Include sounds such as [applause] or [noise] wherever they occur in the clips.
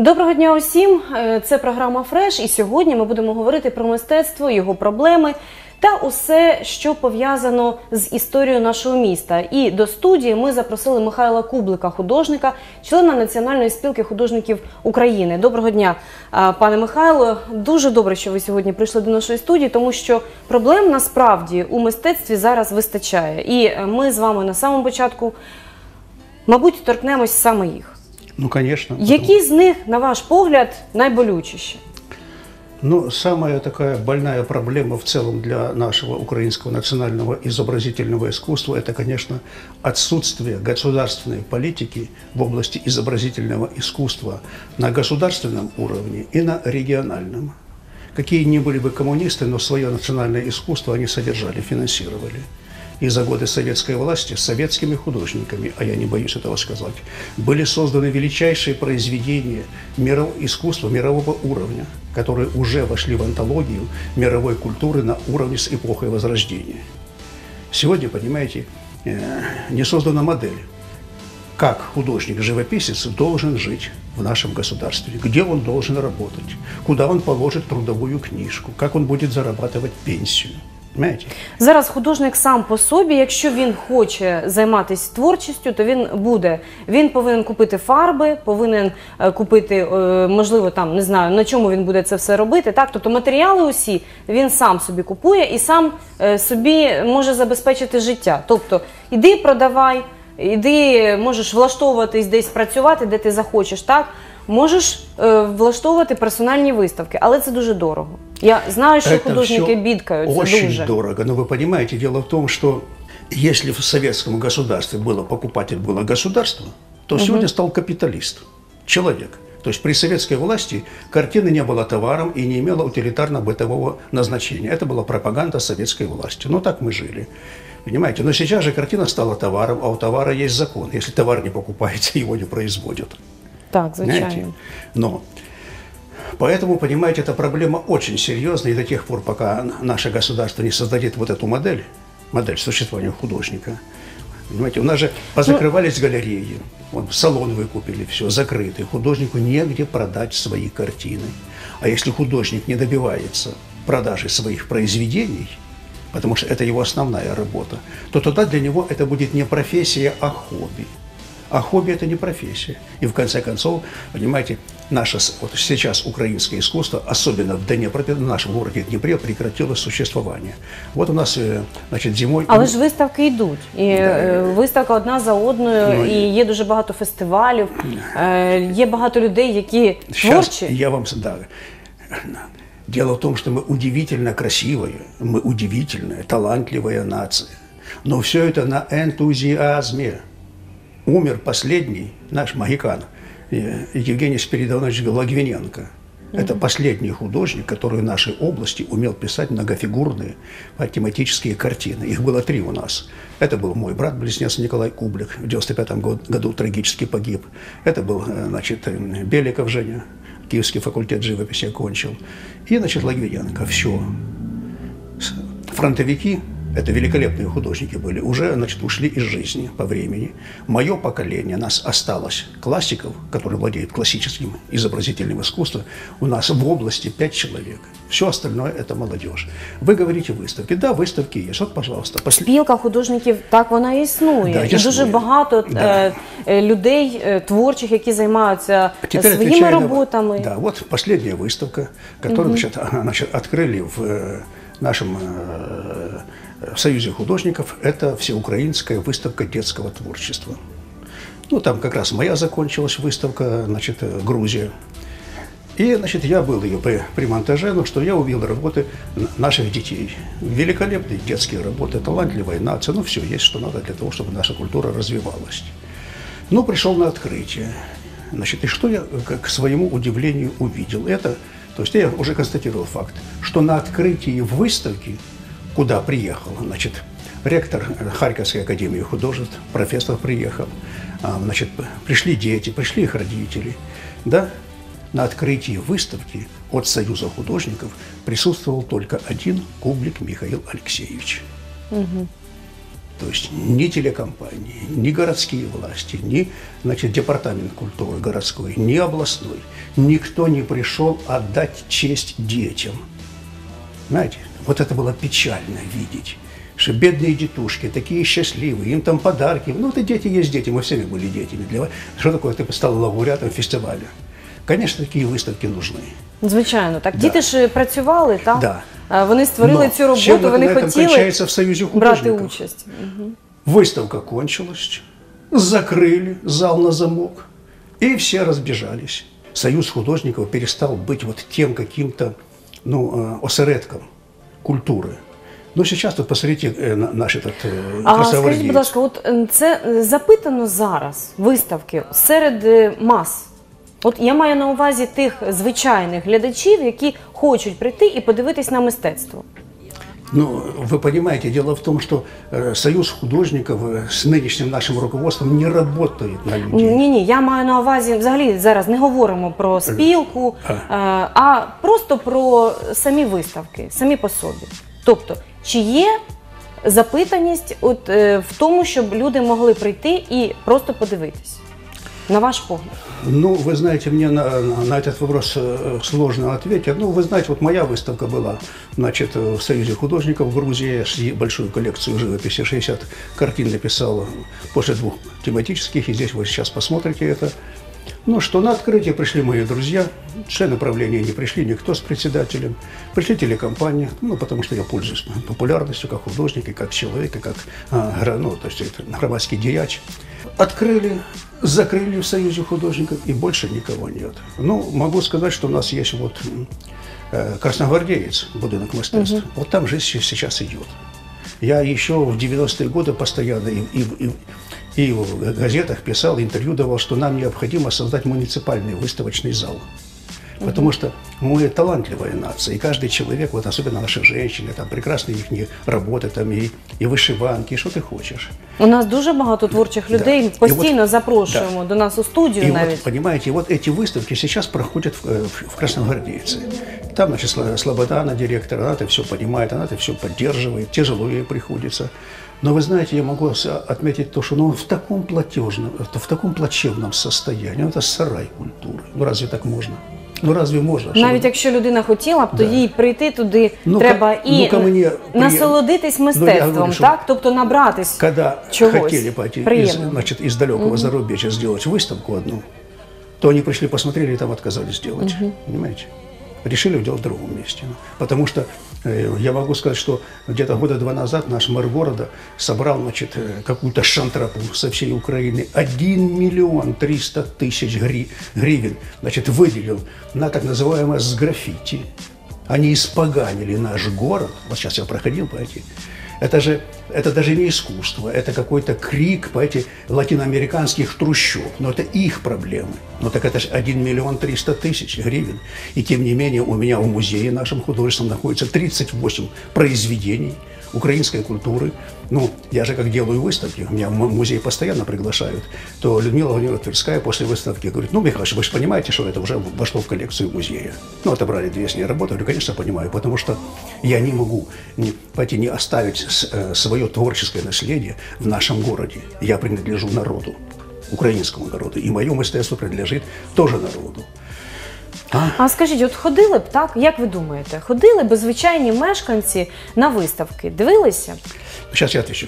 Доброго дня усім! Е, Це програма Фреш, і сьогодні ми будемо говорити про мистецтво, його проблеми та усе, що пов'язано з історією нашого міста. І до студії ми запросили Михайла Кублика, художника, члена Національної спілки художників України. Доброго дня, е, пане Михайло. Дуже добре, що ви сьогодні прийшли до нашої студії, тому що проблем насправді у мистецтві зараз вистачає. І е, ми з вами на самому початку, мабуть, торкнемось саме їх. Ну, конечно. Які з них, на ваш погляд, найболючіші? Ну, самая такая больная проблема в целом для нашего украинского национального изобразительного искусства – это, конечно, отсутствие государственной политики в области изобразительного искусства на государственном уровне и на региональном. Какие ни были бы коммунисты, но свое национальное искусство они содержали, финансировали. И за годы советской власти советскими художниками, а я не боюсь этого сказать, были созданы величайшие произведения миров, искусства мирового уровня, которые уже вошли в антологию мировой культуры на уровне с эпохой Возрождения. Сегодня, понимаете, э, не создана модель, как художник-живописец должен жить в нашем государстве, где он должен работать, куда он положит трудовую книжку, как он будет зарабатывать пенсию. Понимаете? Зараз художник сам по собі, якщо він хоче займатися творчістю, то він буде. Він повинен купити фарби, повинен е, купити, е, можливо, там не знаю на чому він буде це все робити. Так, тобто матеріали усі він сам собі купує і сам е, собі може забезпечити життя. Тобто, іди продавай, іди, можеш влаштовуватись десь працювати, де ти захочеш, так. Можеш е, влаштовувати персональні виставки, але це дуже дорого. Я знаю, що Это художники всё бідкаються очень дуже. дорого. Но вы понимаете, дело в том, что если в советском государстве было покупатель, было государство, то сегодня стал капиталист, человек. То есть при советской власти картина не была товаром и не имела утилитарно-бытового назначения. Это была пропаганда советской власти. Ну так мы жили. Понимаете? Но сейчас же картина стала товаром, а у товара есть закон. Если товар не покупается, [laughs] его не производят. Так, звичайно. Знаете? Но поэтому, понимаете, эта проблема очень серьезная, и до тех пор, пока наше государство не создадит вот эту модель, модель существования художника, понимаете, у нас же позакрывались галереи, вот, салон выкупили, все, закрыты, художнику негде продать свои картины. А если художник не добивается продажи своих произведений, потому что это его основная работа, то тогда для него это будет не профессия, а хобби. А хобби – это не профессия. И в конце концов, понимаете, наше с- вот сейчас украинское искусство, особенно в Днепре, в нашем городе Днепре, прекратило существование. Вот у нас, э, значит, зимой... Але ж виставки йдуть, і е, виставка одна за одною, Ну, і і- є дуже багато фестивалів, е, є багато людей, які Сейчас творчі. я вам... Да, дело в том, что мы удивительно красивая, мы удивительная, талантливая нация. Но все это на энтузиазме. Умер последний наш магикан э, Евгений Спиридонович Логвиненко. Это последний художник, который в нашей области умел писать многофигурные тематические картины. Их было три у нас. Это был мой брат-близнец Николай Кублик, в 95 году трагически погиб. Это был, э, значит, э, Беликов Женя, Киевский факультет живописи окончил. И, значит, Логвиненко. Все. Фронтовики, это великолепные художники были, уже значит, ушли из жизни по времени. Мое поколение, нас осталось классиков, которые владеют классическим изобразительным искусством, у нас в области пять человек. Все остальное – это молодежь. Вы говорите выставки. Да, выставки есть. Вот, пожалуйста, после... Спілка художників так вона існує. Да, і дуже існує. багато Да. е, е, людей е, творчих, які займаються Теперь своїми отвечая на- роботами. Да, вот последняя выставка, которую значит, а, значит, открыли в э, нашем э, в Союзе художников. Это всеукраинская выставка детского творчества. Ну, там как раз моя закончилась выставка, значит, э, Грузия. И, значит, я был ее при, при монтаже, но что я увидел работы наших детей. Великолепные детские работы, талантливая нация. Ну, все есть, что надо для того, чтобы наша культура развивалась. Ну, пришел на открытие. Значит, и что я, к к своему удивлению, увидел? Это, то есть я уже констатировал факт, что на открытии выставки, куда приехал, значит, ректор Харьковской академии художеств, профессор приехал, а, значит, пришли дети, пришли их родители, да, на открытии выставки от Союза художников присутствовал только один кублик Михаил Алексеевич. То есть ни телекомпании, ни городские власти, ни значит, департамент культуры городской, ни областной, никто не пришел отдать честь детям. Знаете, вот это было печально видеть что бедные детушки, такие счастливые, им там подарки. Ну, это дети есть дети, мы всеми были детьми. Для... Что такое, ты стал лауреатом фестиваля? Конечно, такі виставки нужны. Звичайно, так Да. діти ж працювали, так? Да. А, Вони створили Но цю роботу, чем это вони на этом хотіли кончается в Союзе брати художников? участь. Выставка кончилась, закрыли зал на замок, и все разбежались. Союз художников перестал быть вот тем каким-то ну, э, осередком культуры. Но сейчас тут посмотрите э, на- наш этот э, А скажіть, красногвардеец. будь ласка, от е, це е, запитано зараз виставки серед е, мас. От я маю на увазі тих звичайних глядачів, які хочуть прийти і подивитись на мистецтво. Ну, вы понимаете, дело в том, что э, Союз художников э, с нынешним нашим руководством не работает на людей. Ні, ні, я маю на увазі взагалі зараз не говоримо про спілку, А. е, а просто про самі виставки, самі по собі. Тобто, чи є запитаність от, е, в тому, щоб люди могли прийти і просто подивитись? На ваш погляд. Ну, вы знаете, мне на, на- этот вопрос э, сложно ответить. Ну, вы знаете, вот моя выставка была, значит, э, в Союзе художников в Грузии. Большую коллекцию живописи, 60 картин написал после двух тематических, и здесь вы сейчас посмотрите это. Ну, что на открытие пришли мои друзья, члены правления не пришли, никто с председателем. Пришли телекомпании, ну, потому что я пользуюсь популярностью как художник и как человек, и как а, ну, то есть это громадский дияч. Открыли, закрыли в Союзе художников, и больше никого нет. Ну, могу сказать, что у нас есть вот э, красногвардеец, будинок мастерства. Вот там жизнь сейчас идет. Я еще в 90-е годы постоянно и, и, и, и в газетах писал, интервью давал, что нам необходимо создать муниципальный выставочный зал. Потому что мы талантливая нация, и каждый человек, вот особенно наши женщины, там прекрасные их работы, там и, и вышиванки, и что ты хочешь. У нас дуже багато творчих людей. І Постійно от- запрошуємо до нас у студію И навіть. вот, понимаете, вот эти выставки сейчас проходят в, э, в- в Красногвардейце. Там, значит, Сла- Слободана, директор, она это все понимает, она это все поддерживает, тяжело ей приходится. Но вы знаете, я могу с- отметить то, что ну, в таком платежном, в таком плачевном состоянии, ну, это сарай культуры. Ну разве так можно? Ну разве можно? Чтобы- Навіть якщо людина хотіла б, то Да. їй прийти туди Ну, треба ка- і ну, ко мені насолодитись Ну, я мистецтвом, говорю, що так? Тобто набратись Когда чогось хотели пойти из, приємного. значит, из далекого зарубежья сделать выставку одну, то они пришли, посмотрели и там отказались сделать. Понимаете? Решили делать в другом месте. Ну, Потому что э, я могу сказать, что где-то года два назад наш мэр города собрал значит, э, какую-то шантрапу со всей Украины. 1 миллион 300 тысяч гри- гривен значит, выделил на так называемое сграффити. Они испоганили наш город. Вот сейчас я проходил по эти. Это же это даже не искусство, это какой-то крик по эти латиноамериканских трущоб. Но это их проблемы. Но так это же 1 миллион 300 тысяч гривен. И тем не менее у меня в музее нашем художественном находится 38 произведений украинской культуры. Ну, я же как делаю выставки, меня в музей постоянно приглашают, то Людмила Владимировна Тверская после выставки говорит, ну, Михаил, вы же понимаете, что это уже вошло в коллекцию музея. Ну, отобрали две с ней работы. Я говорю, конечно, понимаю, потому что я не могу не, пойти, не оставить э, свое творческое наследие в нашем городе. Я принадлежу народу, украинскому народу, и мое мастерство принадлежит тоже народу. А скажіть, от ходили б так? Як ви думаєте, ходили б звичайні мешканці на виставки? Дивилися? Сейчас я отвечу.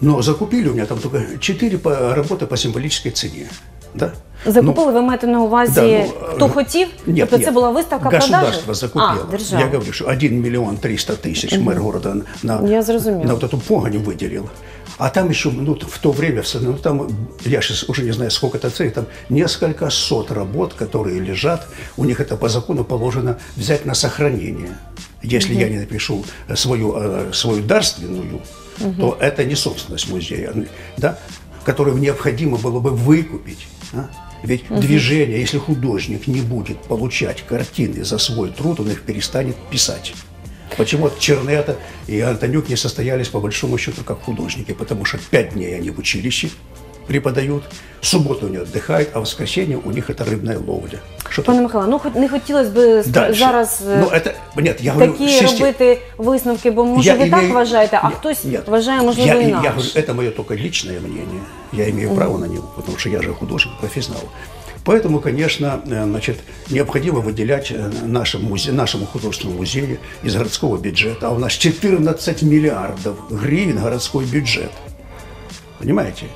Но закупили у меня там только 4 работы по символической цене. Да? Закупили, ви маєте на увазі, Да, ну, хто э, хотів? Нет, тобто це нет. була виставка продажі? Государство закупило. А, держава. Я говорю, что 1 миллион 300 тысяч мэр города на, Я зрозумела. на вот эту погонь выделил. А там еще, ну, в то время, ну, там, я сейчас уже не знаю, сколько это целей, там несколько сот работ, которые лежат, у них это по закону положено взять на сохранение. Если я не напишу э, свою, э, свою дарственную, то это не собственность музея, да, которую необходимо было бы выкупить. а. Ведь движение, если художник не будет получать картины за свой труд, он их перестанет писать. Почему вот Чернета и Антонюк не состоялись по большому счету как художники? Потому что пять дней они в училище, преподают, в субботу они отдыхают, а в воскресенье у них это рыбная ловля. Что Пане Михайло, ну хоч не хотілося б Дальше. зараз е, Ну, это, нет, я говорю, такі систем- робити висновки, бо може Я ви так имею- вважаєте, а Нет, хтось нет. вважає, можливо, я, я інакше. говорю, это мое только личное мнение. Я имею право на него, потому что я же художник, профессионал. Поэтому, конечно, э, значит, необходимо выделять э, нашему, музе- нашему художественному музею из городского бюджета. А у нас 14 миллиардов гривен городской бюджет. Понимаете?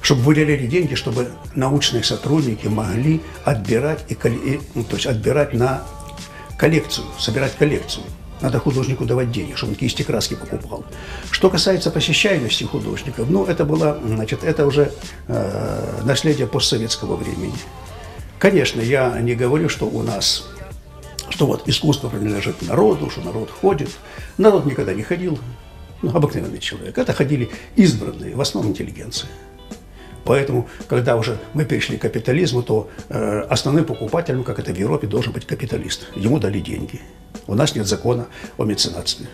Чтобы выделяли деньги, чтобы научные сотрудники могли отбирать, и, и, ну, то есть отбирать на коллекцию, собирать коллекцию. Надо художнику давать денег, чтобы он кисти краски покупал. Что касается посещаемости художников, ну, это было, значит, это уже э, наследие постсоветского времени. Конечно, я не говорю, что у нас, что вот искусство принадлежит народу, что народ ходит. Народ никогда не ходил, ну, обыкновенный человек. Это ходили избранные, в основном интеллигенция. Поэтому, когда уже мы перешли к капитализму, то э, основным покупателем, как это в Европе, должен быть капиталист. Ему дали деньги. У нас нет закона о меценатстве.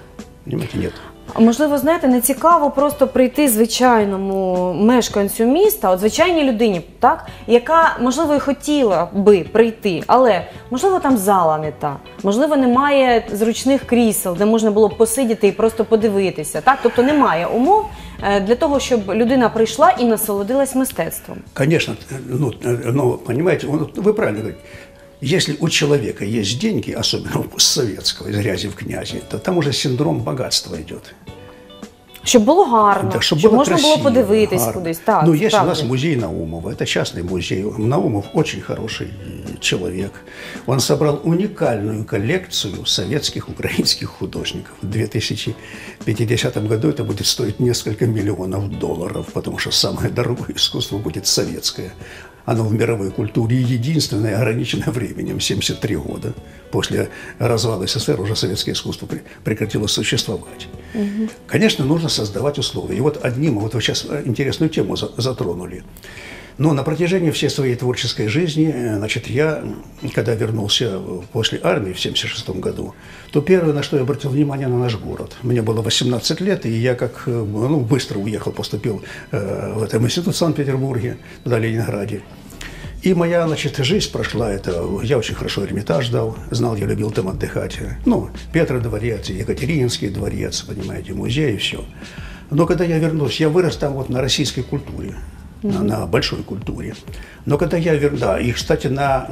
Понимаете, нет. А Можливо, знаєте, не цікаво просто прийти звичайному мешканцю міста, от звичайній людині, так, яка можливо і хотіла би прийти, але можливо там зала не та, можливо, немає зручних крісел, де можна було б посидіти і просто подивитися. Так, тобто немає умов е, для того, щоб людина прийшла і насолодилась мистецтвом. Конечно, ну, но, понимаете, он- вы правильно говорите. Если у человека есть деньги, особенно у постсоветского, из грязи в князи, то там уже синдром богатства идет. Щоб було гарно, Да, щоб, чтобы было можна було красиво, подивитись гарно. кудись. Так, ну, есть у нас музей Наумова, это частный музей. Наумов очень хороший человек. Он собрал уникальную коллекцию советских украинских художников. В 2050 году это будет стоить несколько миллионов долларов, потому что самое дорогое искусство будет советское. Оно в мировой культуре единственное, ограниченное временем, 73 года. После развала СССР уже советское искусство пре- прекратило существовать. Конечно, нужно создавать условия. И вот одним, вот вы сейчас интересную тему за- затронули. Но на протяжении всей своей творческой жизни, э, значит, я, когда вернулся после армии в 1976 году, то первое, на что я обратил внимание, на наш город. Мне было 18 лет, и я как, э, ну, быстро уехал, поступил э, в этом институт в Санкт-Петербурге, в Ленинграде. И моя, значит, жизнь прошла это. Я очень хорошо Эрмитаж дал, знал, я любил там отдыхать. Ну, Петра дворец, Екатерининский дворец, понимаете, музей и все. Но когда я вернулся, я вырос там вот на российской культуре, на, на большой культуре. Но когда я вернулся, да, и, кстати, на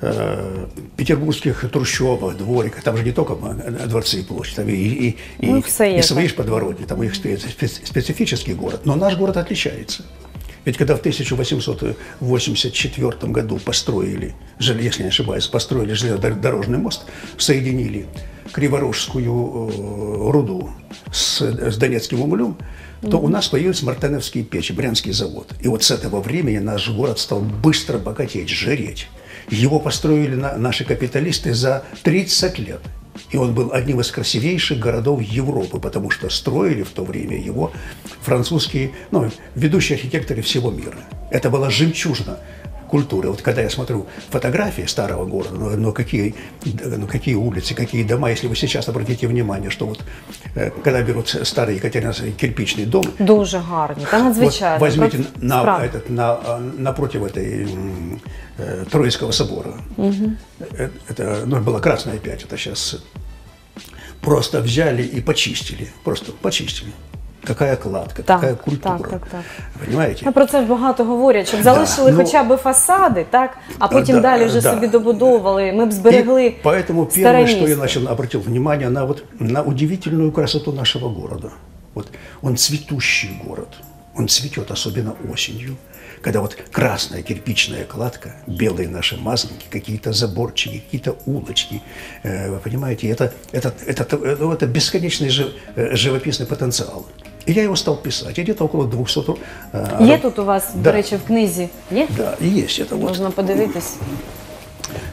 э, петербургских трущобах, двориках, там же не только э, дворцы и площади, там и, и, и, Ну, все и это. свои подворотни, там у них спе- спе- специфический город. Но наш город отличается. Ведь когда в 1884 году построили, если не ошибаюсь, построили железнодорожный мост, соединили Криворожскую э, руду с, с Донецким углем, то у нас появились мартеновские печи, Брянский завод. И вот с этого времени наш город стал быстро богатеть, жиреть. Его построили на- наши капиталисты за 30 лет. И он был одним из красивейших городов Европы, потому что строили в то время его французские, ну, ведущие архитекторы всего мира. Это была жемчужина культуры. Вот когда я смотрю фотографии старого города, ну, ну, какие, ну какие улицы, какие дома, если вы сейчас обратите внимание, что вот э, когда берут старый Екатерининский кирпичный дом, Дуже гарні та надзвичайно. вот возьмите Про- на, этот, на, а, напротив этой э, Троицкого собора. Э, Это ну, была Красная 5, это сейчас просто взяли и почистили. Просто почистили. Какая кладка, Так, какая культура. так, так, так. Понимаете? Ну, про це ж багато говорять, щоб залишили ну, хоча б фасади, так, а потім да, далі вже да. собі добудовували. Ми б зберегли И поэтому старе первое, что я місто. начал, обратил внимание на, вот, на удивительную красоту нашего города. Вот он цветущий город, он цветет особенно осенью, когда вот красная кирпичная кладка, белые наши мазанки, какие-то заборчики, какие-то улочки, э, вы понимаете, это, это, это, это, ну, это бесконечный жи- э, живописный потенциал. И я его стал писать, и где-то около 200... э, Є тут у вас, Да. до речі, в книзі? Є? Да, и есть это вот. Можна подивитись.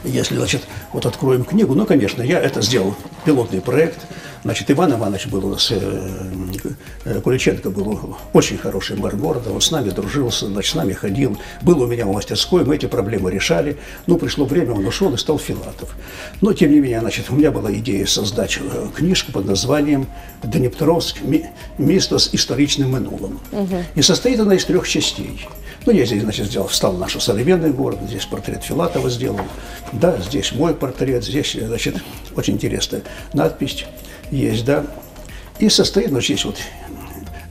Если, значит, вот откроем книгу, ну, конечно, я это сделал, пилотный проект, Значит, Иван Иванович был у нас, э, э, Куличенко был очень хороший мэр города, он с нами дружился, значит, с нами ходил, был у меня в мастерской, мы эти проблемы решали. Ну, пришло время, он ушел и стал Филатов. Но, тем не менее, значит, у меня была идея создать э, книжку под названием «Днепровск. Место с историчным минулым». Угу. И состоит она из трех частей. Ну, я здесь, значит, сделал, встал наш современный город, здесь портрет Филатова сделал, да, здесь мой портрет, здесь, значит, очень интересная надпись есть, да. И состоит, ну, здесь вот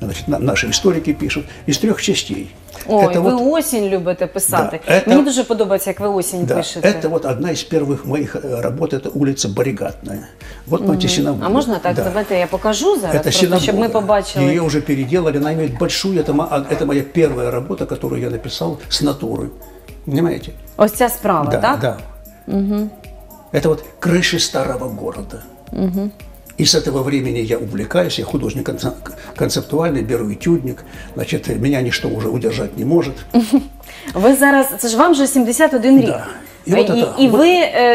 значить, наші історики пишуть, із трьох частей. Ой, это ви вот, осінь любите писати. Да, это, Мені дуже подобається, як ви осінь да, пишете. Это вот одна из первых моих э, работ, это улица Барригадная. Вот угу. А можна так, да. давайте я покажу зараз, это просто, щоб ми побачили. Ее уже переделали, она имеет большую, это, это моя первая работа, которую я написал с натуры. Понимаете? Ось ця справа, да, так? Да. Угу. Это вот крыши старого города. Угу. И с этого времени я увлекаюсь, я художник концептуальный, беру этюдник, значит, меня ничто уже удержать не может. Ви зараз, це ж вам вже 71 рік. Да. І, і, это, і, ви,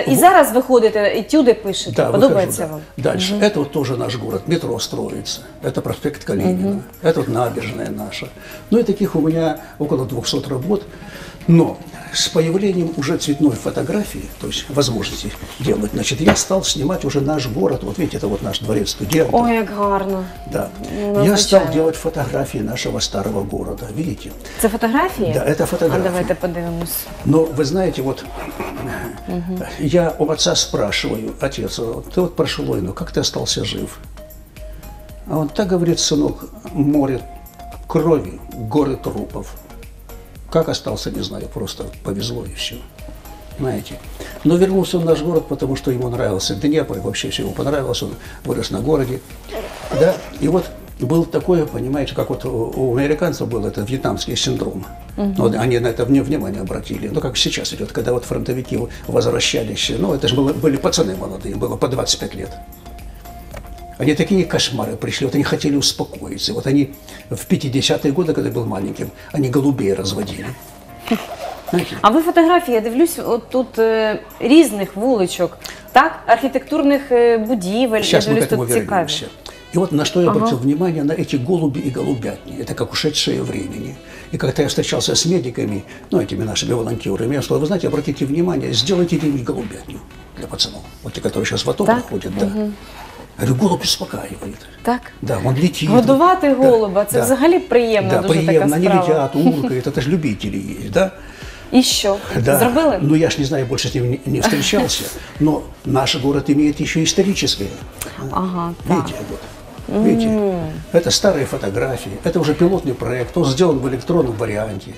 і вот, зараз виходите, етюди пишете, да, подобається выхожу, вам? Да. Дальше, угу. это вот тоже наш город, метро строится, это проспект Калинина, угу. это вот набережная наша. Ну и таких у меня около 200 работ. Но с появлением уже цветной фотографии, то есть возможности делать, значит, я стал снимать уже наш город. Вот видите, это вот наш дворец студентов. Ой, як гарно. Да. Ну, я стал делать фотографии нашего старого города. Видите? Это фотографии? Да, это фотографии. А давайте подивимось. Но вы знаете, вот угу. я у отца спрашиваю, отец, ты вот прошел войну, как ты остался жив? А он так говорит, сынок, море крови, горы трупов. Как остался, не знаю, просто повезло и все. Понимаете? Но вернулся в наш город, потому что ему нравился Днепр, вообще все ему понравилось, он вырос на городе. Да? И вот был такое, понимаете, как вот у американцев был это вьетнамский синдром. Угу. Но они на это внимание обратили. Ну, как сейчас идет, когда вот фронтовики возвращались, ну, это же было, были пацаны молодые, было по 25 лет. Они такие кошмары пришли, вот они хотели успокоиться. Вот они в 50-е годы, когда был маленьким, они голубей разводили. Знаете? А ви фотографії, я дивлюсь, от тут е, різних вуличок, так? Архітектурних е, будівель. Сейчас я мы дивлюсь, к этому тут цікаві. вернемся. И вот на что я обратил внимание, на эти голуби и голубятни. Это как ушедшее времени. И когда я встречался с медиками, ну, этими нашими волонтерами, я сказал, вы знаете, обратите внимание, сделайте день голубятню для пацанов. Вот те, которые сейчас в АТО Так? проходят, да. Говорю, голубь успокаивает. Так? Да, он летит. Годувати Да, голуба, це да. взагалі приємна Да, дуже така приємно, они справа. летят, уркают, [laughs] это же любители есть, да? І що? Да. Зробили? Ну, я ж не знаю, больше с ним не, не встречался, [laughs] но наш город имеет еще историческое. Ага, так. Видите, вот. Видите, это старые фотографии, это уже пилотный проект, он сделан в электронном варианте.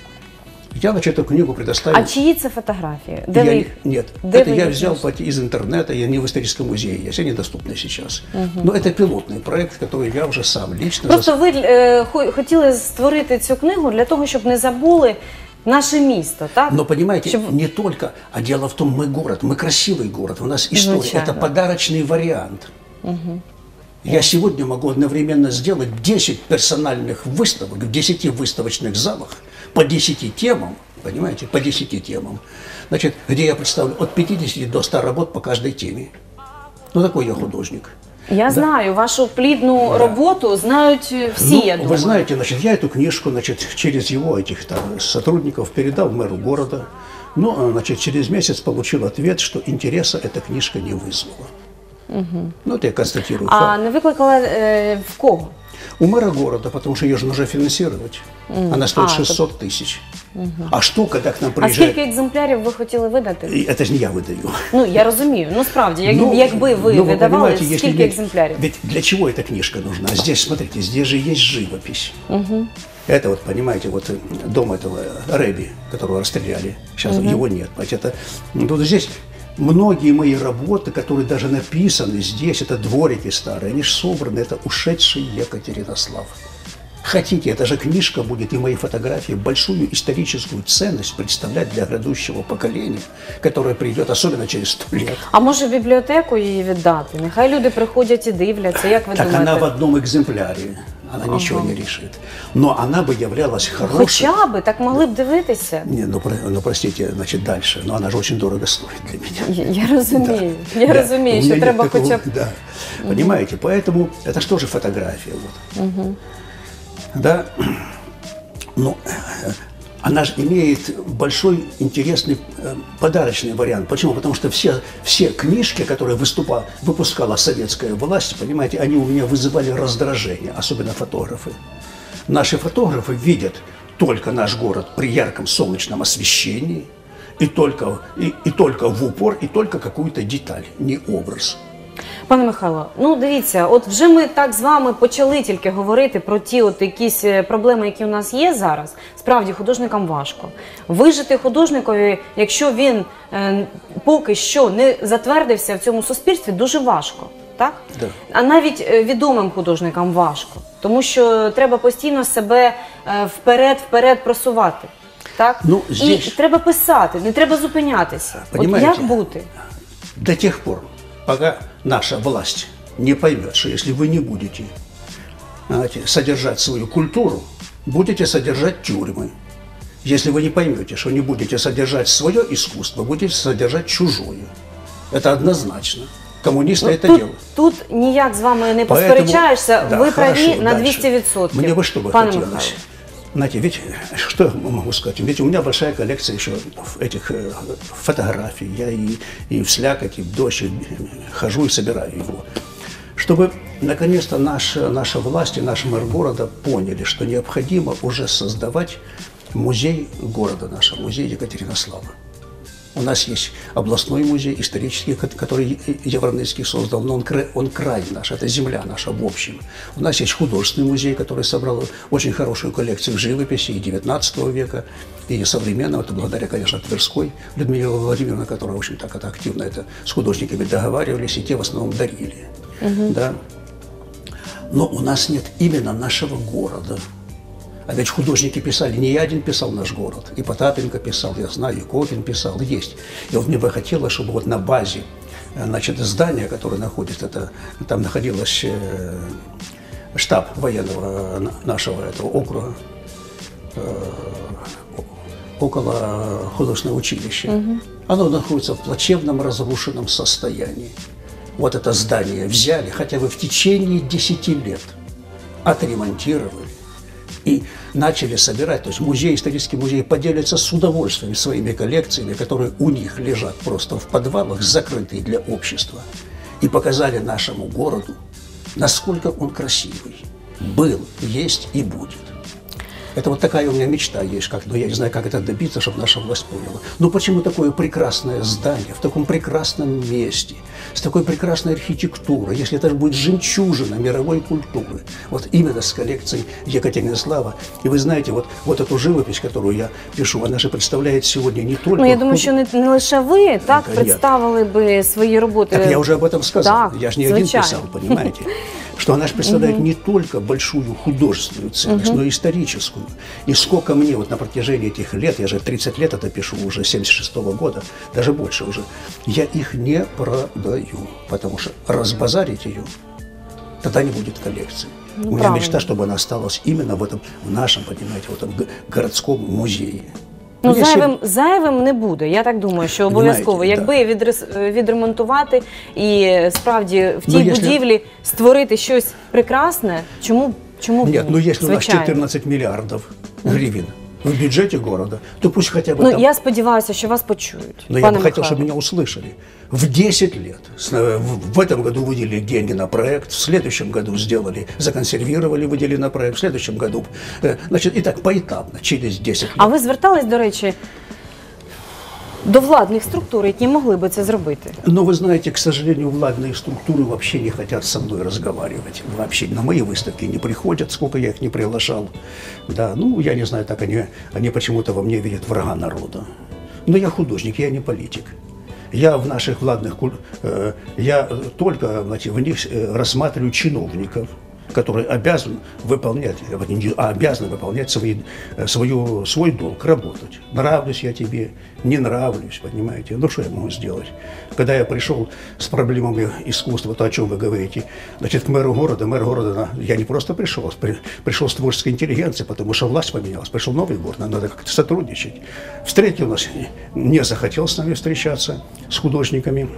Я, значит, эту книгу предоставил. А чиї це фотографії? Де я, ви не- їх? Нет, Де это ви я їх взял знайшли? по- из интернета, я не в историческом музее есть, они доступны сейчас. Но это пилотный проект, который я уже сам лично... Просто ви е, хо- хотіли створити цю книгу для того, щоб не забули наше місто, так? Но понимаете, Щоб- не только, а дело в том, мы город, мы красивый город, у нас история, Звичайно. это подарочный вариант. Я сегодня могу одновременно сделать 10 персональных выставок в 10 выставочных залах по 10 темам, понимаете, по 10 темам, значит, где я представлю от 50 до 100 работ по каждой теме. Ну, такой я художник. Я знаю вашу плідну роботу, знають всі, Ну, я думаю. Вы знаете, значит, я эту книжку, значит, через его этих там сотрудников передал мэру города. Но, а, значит, через месяц получил ответ, что интереса эта книжка не вызвала. Ну, это я констатирую А не викликала е, в кого? У мэра города, потому что ее же нужно финансировать. Она стоит А, 600 тысяч. А что, когда к нам А приезжает... скільки екземплярів ви хотіли видати? И Это же не я выдаю. Ну я розумію. Ну справді, як, Ну, якби ви ну, вы видавали, понимаете, если скільки ведь- екземплярів? Ведь для чего эта книжка нужна? А Здесь, смотрите, здесь же есть живопись. Это вот, понимаете, вот э, дом этого Рэби, которого расстреляли, сейчас его нет. Понимаете, это, ну, вот здесь многие мои работы, которые даже написаны здесь, это дворики старые, они же собраны, это ушедший Екатеринослав. Хотите, эта же книжка будет и мои фотографии большую историческую ценность представлять для грядущего поколения, которое придет особенно через сто лет. А може в бібліотеку її віддати? Нехай люди приходять і дивляться. Як ви Так думаєте? она в одном она ничего не решит. Но она бы являлась хорошей. Хоча би так могли б дивитися. Не, ну, ну простите, значит, дальше. Но она же очень дорого стоит для меня. Я, я розумію. Я Да. розумію, що треба такого- хоча б. Да. Понимаете, поэтому это же фотография? Вот. Да. Ну, она же имеет большой интересный э, подарочный вариант. Почему? Потому что все, все книжки, которые выступа, выпускала советская власть, понимаете, они у меня вызывали раздражение, особенно фотографы. Наши фотографы видят только наш город при ярком солнечном освещении, и только, и, и только в упор, и только какую-то деталь, не образ. Пане Михайло, ну дивіться, от вже ми так з вами почали тільки говорити про ті от якісь е, проблеми, які у нас є зараз. Справді художникам важко. Вижити художникові, якщо він е, поки що не затвердився в цьому суспільстві, дуже важко. Так? Да. А навіть е, відомим художникам важко, тому що треба постійно себе е, вперед-вперед просувати. Так? Ну, І треба писати, не треба зупинятися. От як бути? До тех пор, пока наша власть не поймет, что если вы не будете знаете, содержать свою культуру, будете содержать тюрьмы. Если вы не поймете, что не будете содержать свое искусство, будете содержать чужое. Это однозначно. Коммунисты это тут, делают. тут ніяк з вами не Поэтому- посперечаєшся, Да, ви праві хорошо, на дальше. 200%. Мне бы что бы Пане хотелось? Знаете, ведь что я могу сказать? Ведь у меня большая коллекция еще этих э, фотографий. Я и, и в слякоть, и в дождь и хожу и собираю его. Чтобы наконец-то наша, наша власть и наш мэр города поняли, что необходимо уже создавать музей города нашего, музей Екатеринослава. У нас есть областной музей исторический, ко- который Евронецкий создал, но он, кра- он край наш, это земля наша в общем. У нас есть художественный музей, который собрал очень хорошую коллекцию живописи и 19 века, и современного, это благодаря, конечно, Тверской Людмиле Владимировне, которая, в общем, так это активно это с художниками договаривались, и те в основном дарили. Да? Но у нас нет именно нашего города. А ведь художники писали, не я один писал наш город. И Потапенко писал, я знаю, и Копин писал, есть. И вот мне бы хотелось, чтобы вот на базе э, значит, здания, которое находится, это, там находилось э, штаб военного э, на- нашего этого округа, около художественного училища. Оно находится в плачевном разрушенном состоянии. Вот это здание взяли хотя бы в течение 10 лет, отремонтировали и начали собирать. То есть музей, исторический музей поделится с удовольствием своими коллекциями, которые у них лежат просто в подвалах, закрытые для общества. И показали нашему городу, насколько он красивый. Был, есть и будет. Это вот такая у меня мечта есть, как, но я не знаю, как это добиться, чтобы наша власть поняла. Но почему такое прекрасное здание, в таком прекрасном месте, с такой прекрасной архитектурой, если это будет жемчужина мировой культуры, вот именно с коллекцией Екатеринослава. И вы знаете, вот, вот эту живопись, которую я пишу, она же представляет сегодня не только... Ну я думаю, що не, не лише ви так Конечно. представили би свої роботи. Так я уже об этом сказал. Так, я же не один звичайно. писал, понимаете? [laughs] Что она же представляет не только большую художественную ценность, но и историческую. И сколько мне вот на протяжении этих лет, я же 30 лет это пишу, уже 76 года, даже больше уже, я их не продаю, потому что разбазарить ее, тогда не будет коллекции. У меня правильно. мечта, чтобы она осталась именно в этом, в нашем, понимаете, в этом городском музее. Ну, если- зайвим, зайвим не буде. Я так думаю, що обов'язково, Понімаєте, якби відрес- відремонтувати і справді в тій Ну, якщо- будівлі створити щось прекрасне, чому, чому б Нет, ні? ну если у нас Звичайно. 14 миллиардов гривен в бюджете города, то пусть хотя бы Ну там... я сподіваюся, що вас почують. Но я бы хотел, чтобы меня услышали. В 10 лет. Э, В этом году выделили деньги на проект, в следующем году сделали, законсервировали, выделили на проект, в следующем году. э, Значит, и так поэтапно, через 10 лет. А ви звертались, до речі, до владних структур, які могли би це зробити? Но вы знаете, к сожалению, владные структуры вообще не хотят со мной разговаривать. Вообще на мои выставки не приходят, сколько я их не приглашал. Да, ну, я не знаю, так они, они почему-то во мне видят врага народа. Но я художник, я не политик. Я в наших владных, э, я только значит, в них э, рассматриваю чиновников, который обязан выполнять, а обязан выполнять свои, э, свою, свой долг, работать. Нравлюсь я тебе, не нравлюсь, понимаете? Ну, что я могу сделать? Когда я пришел с проблемами искусства, то о чем вы говорите, значит, к мэру города, мэр города, я не просто пришел, при- пришел с творческой интеллигенцией, потому что власть поменялась, пришел новый город, надо как-то сотрудничать. Встретил нас, не захотел с нами встречаться, с художниками,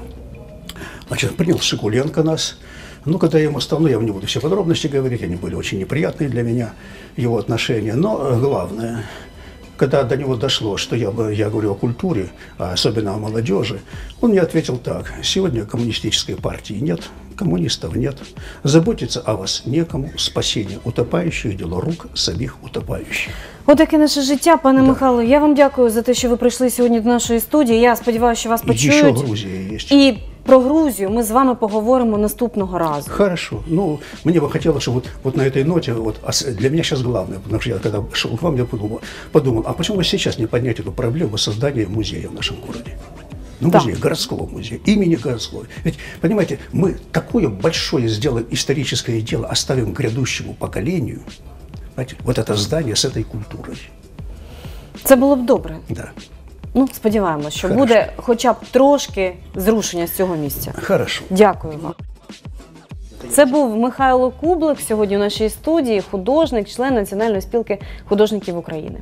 Значит, принял Шикуленко нас. Ну, когда я ему стал, ну, я не буду все подробности говорить, они были очень неприятные для меня, его отношения. Но э, главное, когда до него дошло, что я, бы- я говорю о культуре, а особенно о молодежи, он мне ответил так. Сегодня коммунистической партии нет, коммунистов нет. Заботиться о вас некому. Спасение утопающих – дело рук самих утопающих. Отаке наше життя, пане Михайло. Я вам дякую за те, що ви прийшли сьогодні до нашої студії. Я сподіваюся, що вас И еще почують. Грузия есть. І про Грузію ми з вами поговоримо наступного разу. Хорошо. Ну, мне бы хотелось, чтобы вот, вот на этой ноте, вот, а с- для меня сейчас главное, потому что я когда шел к вам, я подумал, подумал, а почему бы сейчас не поднять эту проблему создания музея в нашем городе? Ну, Да. музея, городского музея, имени городского. Ведь, понимаете, мы такое большое сделаем историческое дело, оставим грядущему поколению, понимаете, вот это здание с этой культурой. Це було б добре. Да. Ну, сподіваємося, що Хорошо. буде хоча б трошки зрушення з цього місця. Хорошо. Дякую вам. Це був Михайло Кублик сьогодні у нашій студії, художник, член Національної спілки художників України.